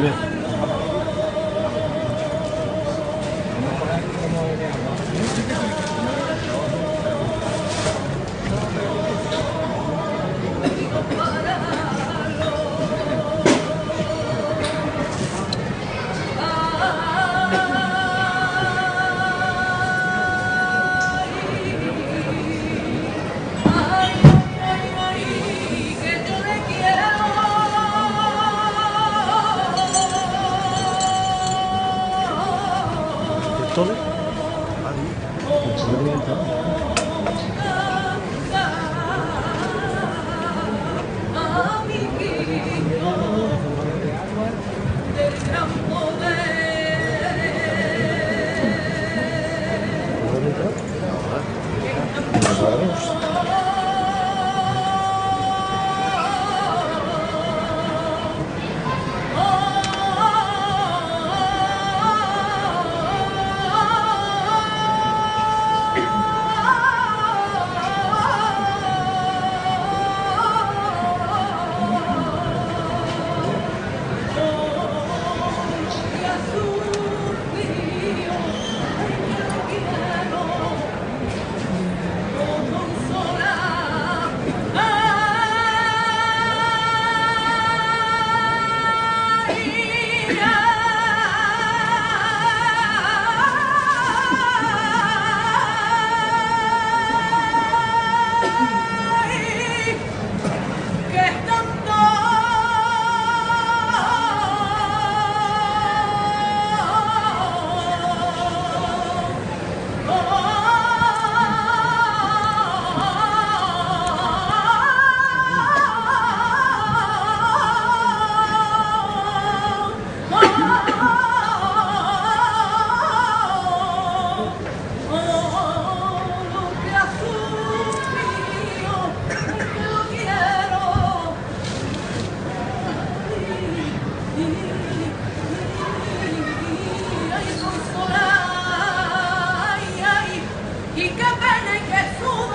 Dime. 소주? 아니. Y que ven Jesús.